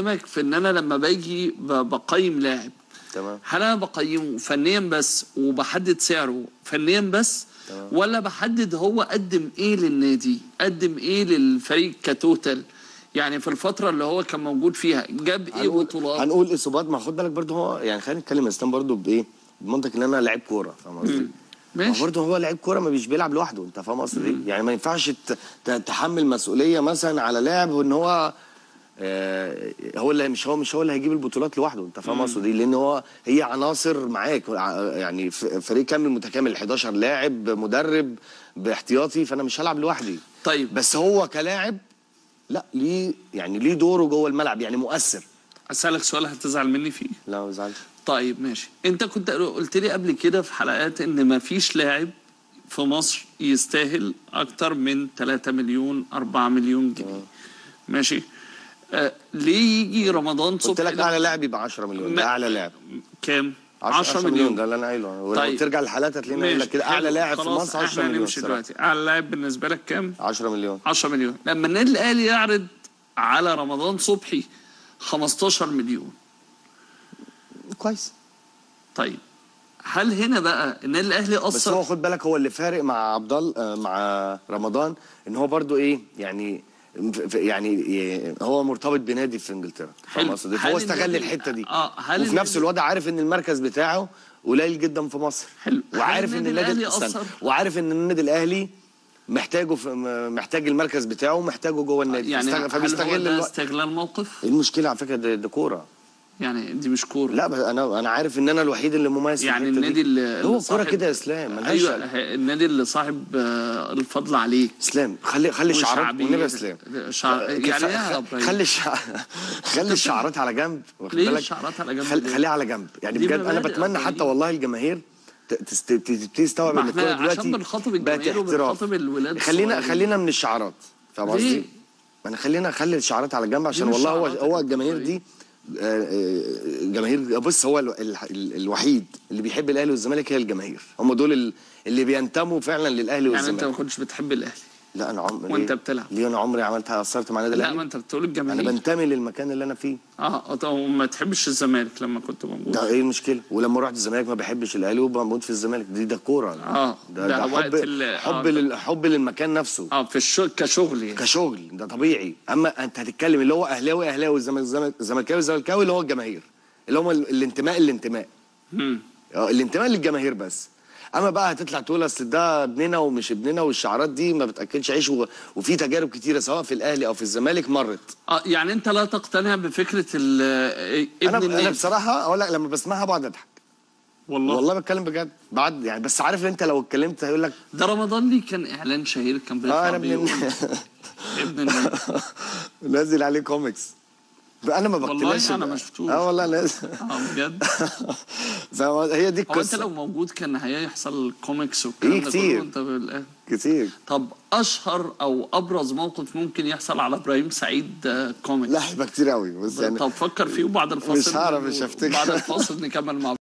بكلمك في إن أنا لما باجي بقيم لاعب. تمام. هل أنا بقيمه فنيا بس وبحدد سعره فنيا بس؟ تمام. ولا بحدد هو قدم إيه للنادي قدم إيه للفريق كتوتال يعني في الفترة اللي هو كان موجود فيها جاب إيه بطولات؟ هنقول اصابات ما خد بالك برضه هو يعني خلينا نتكلم إسلام برضه بإيه؟ بمنطق إن أنا لعيب كورة فاهم قصدي؟ ماشي. برضه هو لعيب كورة ما مش بيلعب لوحده أنت فاهم قصدي؟ يعني ما ينفعش تحمل مسؤولية مثلا على لاعب وإن هو هو اللي مش هو مش هو اللي هيجيب البطولات لوحده انت فاهم قصدي؟ لأن هو هي عناصر معاك يعني فريق كامل متكامل 11 لاعب مدرب باحتياطي فأنا مش هلعب لوحدي. طيب. بس هو كلاعب لا ليه يعني ليه دوره جوه الملعب يعني مؤثر. أسألك سؤال هتزعل مني فيه؟ لا ما زعلش طيب ماشي. أنت كنت قلت لي قبل كده في حلقات إن ما فيش لاعب في مصر يستاهل أكتر من 3 مليون 4 مليون جنيه. ماشي. آه ليه يجي رمضان قلت صبحي لك ده- أعلى لاعب يبقى 10 مليون ده أعلى لاعب. كام؟ 10 مليون. ده اللي أنا قايله. ولو طيب. ترجع للحالات هتلاقينا يقول لك كده أعلى. لاعب في مصر 10 إحنا مليون نمشي. دلوقتي. أعلى لاعب بالنسبة لك كام؟ 10 مليون. 10 مليون. لما النادي الأهلي يعرض على رمضان صبحي 15 مليون. كويس. طيب هل هنا بقى النادي الأهلي بس هو خد بالك هو اللي فارق مع عبد الله آه، مع رمضان إن هو برضو إيه يعني يعني هو مرتبط بنادي في إنجلترا حلو. فهو استغل الحتة دي آه هل وفي نفس الوقت عارف إن المركز بتاعه قليل جدا في مصر حلو. وعارف إن النادي. أثر؟ وعارف إن النادي الأهلي محتاجه في محتاج المركز بتاعه ومحتاجه جوه النادي يعني فاستغ- هل هو فبيستغل ده استغلال موقف المشكلة على فكرة ده كورة يعني دي مش كورة لا بس أنا أنا عارف إن أنا الوحيد اللي مميز يعني النادي دي. اللي هو كورة كده يا إسلام أيوه النادي اللي صاحب آه، الفضل عليه إسلام خلي خلي وشعبية- والنبي يا إسلام شع... يعني إيه يا إبراهيم؟ خلي الشع... خلي الشعارات على جنب واخد بالك؟ الشعارات على جنب خل... ليه؟ خليها على جنب يعني بجد أنا بتمنى حتى. والله الجماهير تبتدي تستوعب ما إن الكورة عشان دلوقتي بنخاطب بقت الجماهير وبنخاطب الولاد خلينا. خلينا من الشعارات فاهم؟ قصدي؟ أنا خلينا خلي الشعارات على جنب عشان والله هو هو الجماهير. دي آه، آه، جماهير بص هو ال- ال- ال- الوحيد اللي بيحب الأهلي والزمالك هي الجماهير. هم دول ال- اللي بينتموا فعلا للأهلي يعني أنت والزمالك. ما كنتش بتحب الأهلي. لا أنا عمري ليه؟ بتلعب. ليه أنا عمري عملت أثرت مع النادي لا الاهلي ما أنت بتقول أنا الجماهير بنتمي للمكان اللي أنا فيه. آه طب وما تحبش الزمالك لما كنت موجود. ده إيه المشكلة؟ ولما رحت الزمالك ما بحبش الأهلي وبموت في الزمالك. دي ده كورة. آه، ده, ده ده حب ال- حب آه. لل- حب للمكان نفسه. آه في الشغل كشغل يعني. كشغل ده طبيعي. أما أنت هتتكلم اللي هو أهلاوي أهلاوي الزملكاوي زملكاوي اللي هو الجماهير. اللي هم ال- الانتماء الانتماء. مم. آه الانتماء للجماهير بس. أما بقى هتطلع تقول أصل ده ابننا ومش ابننا والشعارات دي ما بتأكلش عيش و... وفي تجارب كتيرة سواء في الأهلي أو في الزمالك مرت. آه يعني أنت لا تقتنع بفكرة ال ابن أنا أنا النادي بصراحة أقول لك لما بسمعها بقعد أضحك. والله, والله بتكلم بجد. بعد يعني بس عارف أنت لو اتكلمت هيقول لك ده رمضان لي كان إعلان شهير كان آه بيطلع أنا ابن. ابن نزل عليه كوميكس أنا ما والله بقتنعش أنا ب- ما شفتوش. آه والله نازل آه بجد؟ هي دي هو أنت القصة لو موجود كان هيحصل كوميكس والكلام إيه ده كتير. كله وانت بالآن. كتير طب أشهر أو أبرز موقف ممكن يحصل على إبراهيم سعيد آه، كوميكس لا هيبقى كتير قوي بس يعني طب فكر فيه وبعد الفاصل مش هعرف، مش هفتكر. بعد الفاصل نكمل مع